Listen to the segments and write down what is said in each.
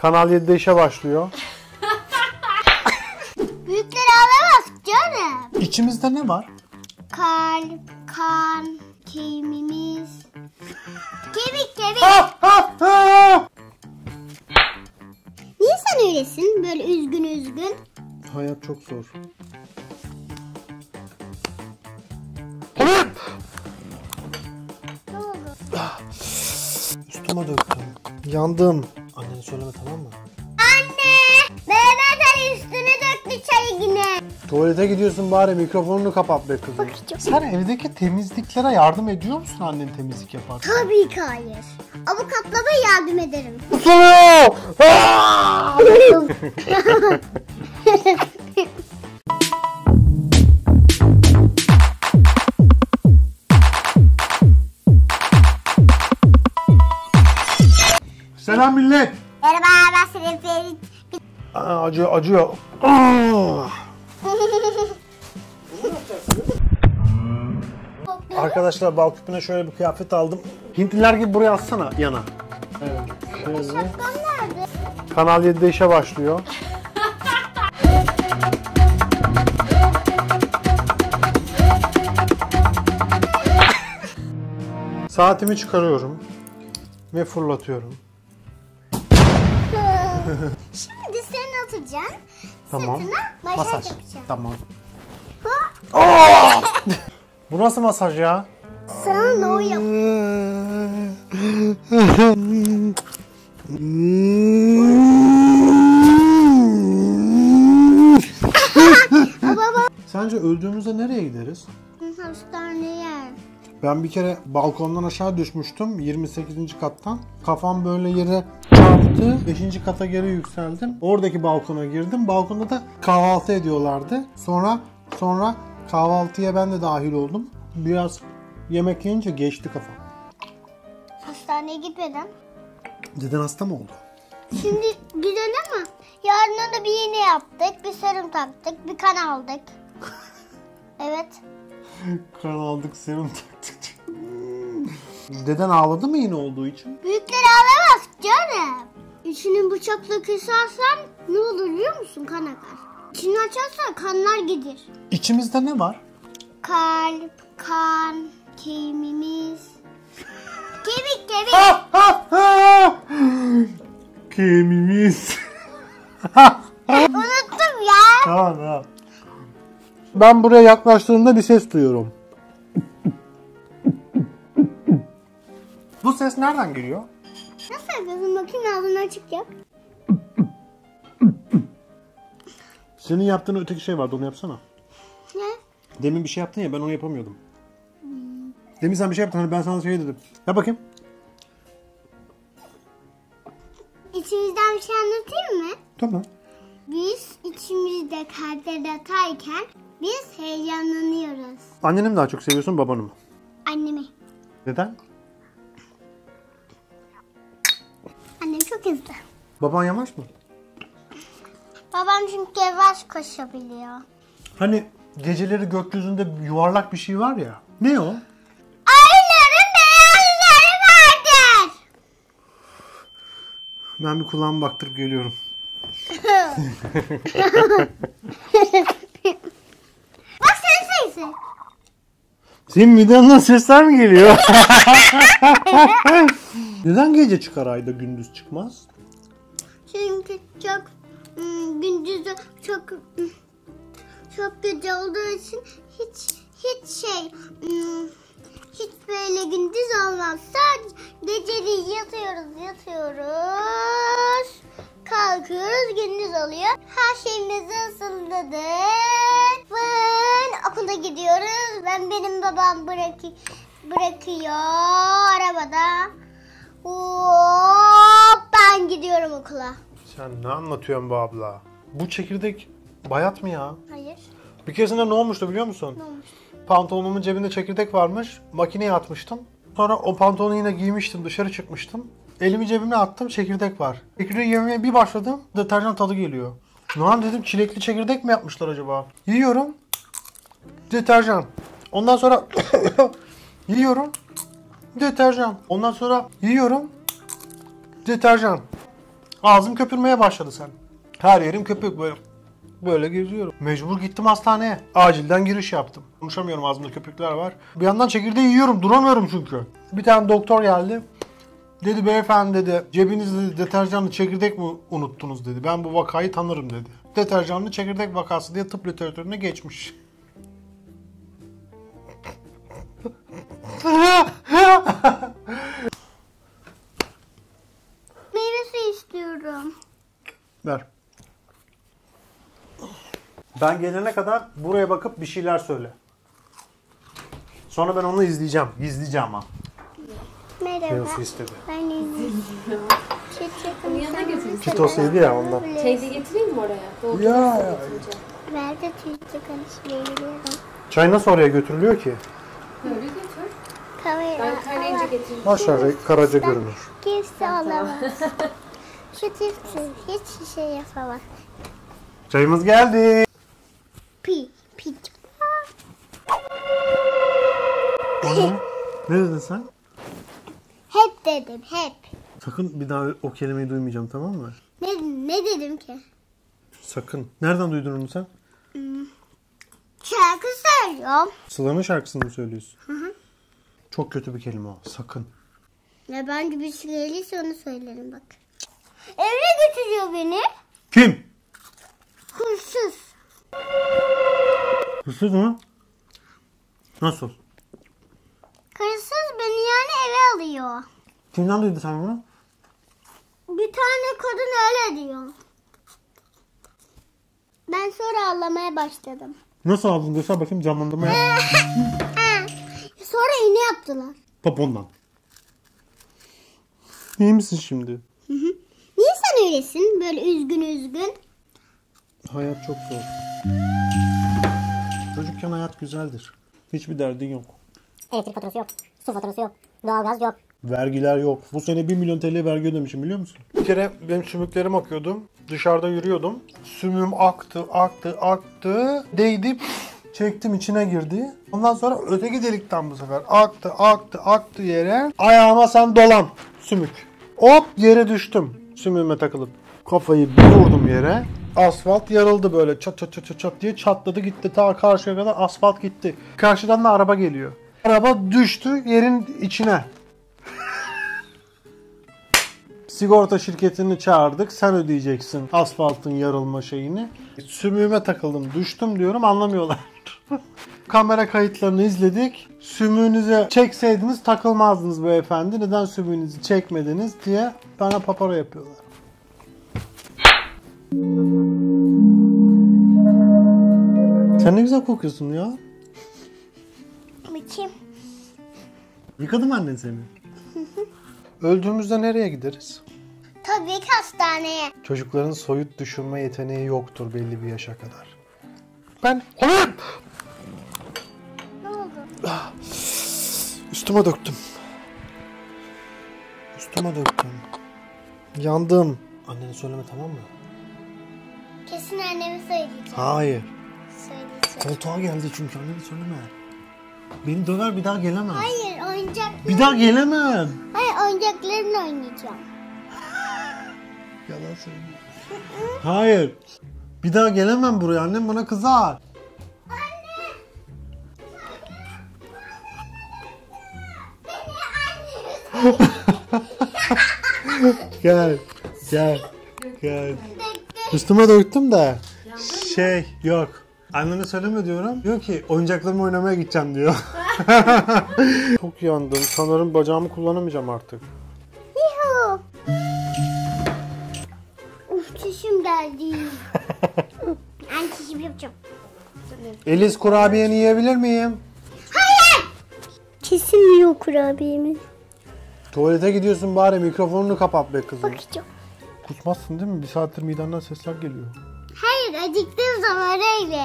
Kanal 7'de işe başlıyor. Büyükleri alamaz canım. İçimizde ne var? Kalp, kan, kemiğimiz. Kemik kemik. Niye sen öylesin? Böyle üzgün üzgün. Hayat çok zor. Üstüme döktüm. Yandım. Tuvalete gidiyorsun bari mikrofonunu kapat be kızım. Bakacağım. Sen evdeki temizliklere yardım ediyor musun annen temizlik yaparken? Tabii ki hayır. Avukatlama yardım ederim. Selam millet. Merhaba ben Selim Ferit. Aa, acıyor acıyor. Ah! Arkadaşlar bal küpüne şöyle bir kıyafet aldım. Hintliler gibi buraya atsana yana. Evet. Şöyle. Kanal 7'de işe başlıyor. Saatimi çıkarıyorum ve fırlatıyorum. Şimdi sen oturacaksın. Tamam. Sırtına masaj, Masaj. Tamam. Ha, Bu nasıl masaj ya? Sana ne o yap? Sence öldüğümüzde nereye gideriz? Hastaneye. Ben bir kere balkondan aşağı düşmüştüm 28. kattan. Kafam böyle yere çarptı. 5. kata geri yükseldim. Oradaki balkona girdim. Balkonda da kahvaltı ediyorlardı. Sonra sonra kahvaltıya ben de dahil oldum. Biraz yemek yiyince geçti kafam. Hastaneye gitmeden. Deden hasta mı oldu? Şimdi güzel ama yarına da bir iğne yaptık, bir serum taktık, bir kan aldık. Evet. Kan aldık serum taktık. Deden ağladı mı yine olduğu için? Canım. İçini bıçakla kesersen ne olur biliyor musun? Kan akar. İçini açarsan kanlar gider. İçimizde ne var? Kalp, kan, kemiğimiz. Kemik kemik. Kemimiz. Unuttum ya. Tamam tamam. Ben buraya yaklaştığımda bir ses duyuyorum. Bu ses nereden geliyor? Yapıyorsun? Bakayım ağzını açık yap. Senin yaptığın öteki şey vardı onu yapsana. Ne? Demin bir şey yaptın ya ben onu yapamıyordum. Demin sen bir şey yaptın hani ben sana şey dedim. Yap bakayım. İçimizden bir şey anlatayım mı? Tamam. Biz içimizde kalpler atarken biz heyecanlanıyoruz. Anneni mi daha çok seviyorsun babanı mı? Annemi. Neden? Çok hızlı. Baban yavaş mı? Babam çünkü yavaş koşabiliyor. Hani geceleri gökyüzünde yuvarlak bir şey var ya. Ne o? Ayların beyazları vardır. Ben bir kulağıma baktırıp geliyorum. Bak sen sayısı. Senin midenden sesler mi geliyor? Neden gece çıkar ayda gündüz çıkmaz? Çünkü çok ım, gündüzü çok ım, çok gece olduğu için hiç hiç şey ım, hiç böyle gündüz olmaz. Sadece geceli yatıyoruz yatıyoruz. Kalkıyoruz gündüz oluyor. Her şeyimizi ısınladık. Fın okula gidiyoruz. Ben benim babam bırakı, bırakıyor arabada. Hop ben gidiyorum okula. Sen ne anlatıyorsun bu abla? Bu çekirdek bayat mı ya? Hayır. Bir keresinde ne olmuştu biliyor musun? Ne olmuş? Pantolonumun cebinde çekirdek varmış. Makineye atmıştım. Sonra o pantolonu yine giymiştim. Dışarı çıkmıştım. Elimi cebime attım. Çekirdek var. Çekirdeği yemeye bir başladım. Deterjan tadı geliyor. Lan dedim çilekli çekirdek mi yapmışlar acaba? Yiyorum. Deterjan. Ondan sonra yiyorum. Deterjan. Ondan sonra yiyorum. Deterjan. Ağzım köpürmeye başladı sen. Her yerim köpük böyle. Böyle geziyorum. Mecbur gittim hastaneye. Acilden giriş yaptım. Konuşamıyorum ağzımda köpükler var. Bir yandan çekirdeği yiyorum. Duramıyorum çünkü. Bir tane doktor geldi. Dedi beyefendi dedi cebinizde deterjanlı çekirdek mi unuttunuz dedi. Ben bu vakayı tanırım dedi. Deterjanlı çekirdek vakası diye tıp literatürüne geçmiş. Meyve suyu istiyorum. Ver. Ben gelene kadar buraya bakıp bir şeyler söyle. Sonra ben onu izleyeceğim. Gizleyeceğim ama. Merhaba. Meyve istedi. Ben izleyeceğim. Çiçek Yanına götürün. Yedi ya ondan. Teyze getireyim mi oraya? Doğru. Ya, ya. Ben de çiçek alışveriyorum. Çay nasıl oraya götürülüyor ki? Böyle. Kamera Ben kaynayınca getireyim. Aşağı karaca görünür. kimse olamaz. Şu tipsi hiç şey yapamaz. Çayımız geldi. Pi, pi. ne dedin sen? Hep dedim hep. Sakın bir daha o kelimeyi duymayacağım tamam mı? Ne, ne dedim ki? Sakın. Nereden duydun onu sen? Şarkı söylüyorum. Sıla'nın şarkısını mı söylüyorsun? Çok kötü bir kelime o. Sakın. Ya ben bir şey gelirse onu söylerim bak. Evine götürüyor beni. Kim? Hırsız. Hırsız mı? Nasıl? Hırsız beni yani eve alıyor. Kimden duydun sen bunu? Bir tane kadın öyle diyor. Ben sonra ağlamaya başladım. Nasıl aldın göster bakayım canlandırmaya. Yaptılar. Popondan. İyi misin şimdi? Niye sen öylesin? Böyle üzgün üzgün. Hayat çok zor. Çocukken hayat güzeldir. Hiçbir derdin yok. Elektrik faturası yok. Su faturası yok. Doğalgaz yok. Vergiler yok. Bu sene 1 milyon TL vergi ödemişim biliyor musun? Bir kere benim sümüklerim akıyordu. Dışarıda yürüyordum. Sümüğüm aktı, aktı, aktı. Değdi, çektim içine girdi. Ondan sonra öteki delikten bu sefer aktı, aktı, aktı yere. Ayağıma sen dolan sümük. Hop yere düştüm sümüğüme takılıp. Kafayı bir vurdum yere. Asfalt yarıldı böyle çat çat çat çat diye çatladı gitti. Ta karşıya kadar asfalt gitti. Karşıdan da araba geliyor. Araba düştü yerin içine. Sigorta şirketini çağırdık. Sen ödeyeceksin asfaltın yarılma şeyini. Sümüğüme takıldım. Düştüm diyorum anlamıyorlar. Kamera kayıtlarını izledik. Sümüğünüze çekseydiniz takılmazdınız beyefendi. Neden sümüğünüzü çekmediniz diye bana papara yapıyorlar. Sen ne güzel kokuyorsun ya. Bakayım. Yıkadı mı annen seni? Öldüğümüzde nereye gideriz? Tabii ki hastaneye. Çocukların soyut düşünme yeteneği yoktur belli bir yaşa kadar. Ben... Üstüme döktüm. Üstüme döktüm. Yandım. Annene söyleme tamam mı? Kesin anneme söyleyeceğim. Hayır. Söyleyeceğim. Koltuğa geldi çünkü annene söyleme. Beni döver bir daha gelemem. Hayır oyuncak. Bir daha gelemem. Hayır oyuncaklarını oynayacağım. Yalan söylüyor. Hayır. Bir daha gelemem buraya. Annem bana kızar. Gel. Gel. Gel. Üstüme döktüm de. Şey yok. Annene söyleme diyorum. Diyor ki oyuncaklarımı oynamaya gideceğim diyor. Çok yandım. Sanırım bacağımı kullanamayacağım artık. Yuhu. Uf çişim geldi. ben çişim yapacağım. Eliz kurabiyeni yiyebilir miyim? Kesin yiyor kurabiyemi. Tuvalete gidiyorsun bari mikrofonunu kapat be kızım. Bakacağım. Kusmazsın değil mi? Bir saattir midenden sesler geliyor. Hayır acıktığım zaman öyle.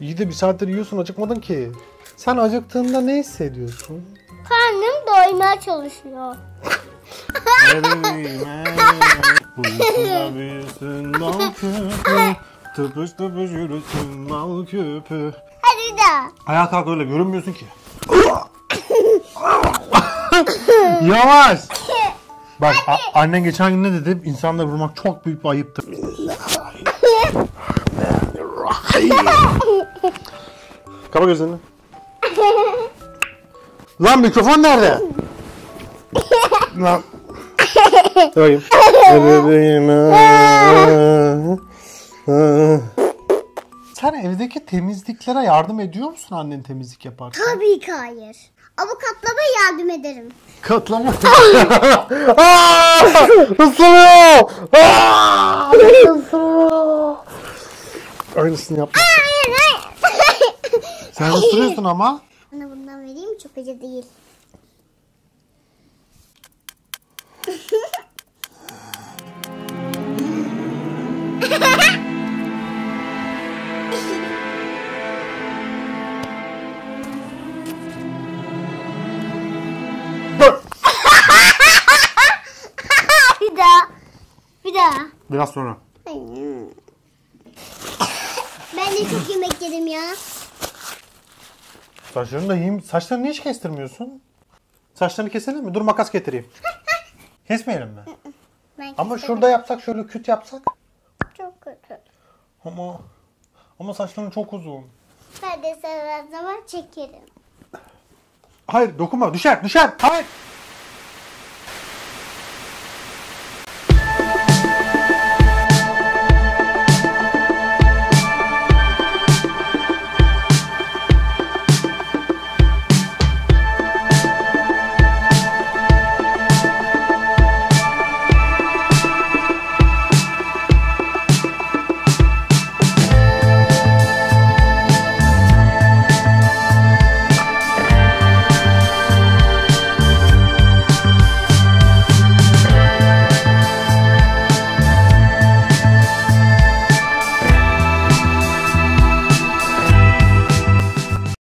İyi de bir saattir yiyorsun acıkmadın ki. Sen acıktığında ne hissediyorsun? Karnım doymaya çalışıyor. Büyüsün bal küpü. Tıpış tıpış yürüsün bal küpü. Hadi daha. Ayağa kalk öyle görünmüyorsun ki. Yavaş. Bak a- annen geçen gün ne dedi? İnsanları vurmak çok büyük bir ayıptır. Kapa gözlerini. Lan mikrofon nerede? Lan. Bakayım. Sen evdeki temizliklere yardım ediyor musun annen temizlik yaparken? Tabii ki hayır. Avukatlama yardım ederim. Katlama. Aaa! Isırıyor! Aaa! Isırıyor! Aynısını yapma. Hayır hayır. Sen ısırıyorsun ama. Bana bundan vereyim çok acı değil. Dur. Daha. Bir daha. Biraz sonra. Ben de çok yemek yedim ya. Saçlarını da yiyeyim. Saçlarını hiç kestirmiyorsun. Saçlarını keselim mi? Dur makas getireyim. Kesmeyelim mi? Ben Ama keserim. şurada yapsak şöyle küt yapsak. Çok kötü. Ama ama saçların çok uzun. Ben de sana zaman çekerim. Hayır dokunma düşer düşer. Hayır.